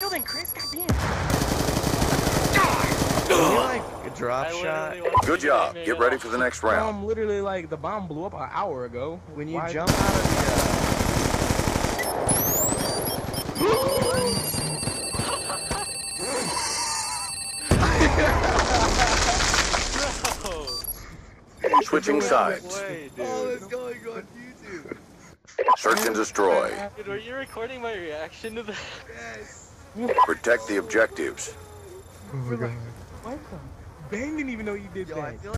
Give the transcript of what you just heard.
Building, Chris, goddamn. Can like a drop shot? Good job. game Get ready for the next round. Um, literally, like the bomb blew up an hour ago. When you Why- jump out of the. Bro, Switching sides. way, dude. Going on YouTube. Search and destroy. Dude, were you recording my reaction to that? Yes. Protect the objectives. Oh my god. What the? Bang didn't even know you did Yo, that. I feel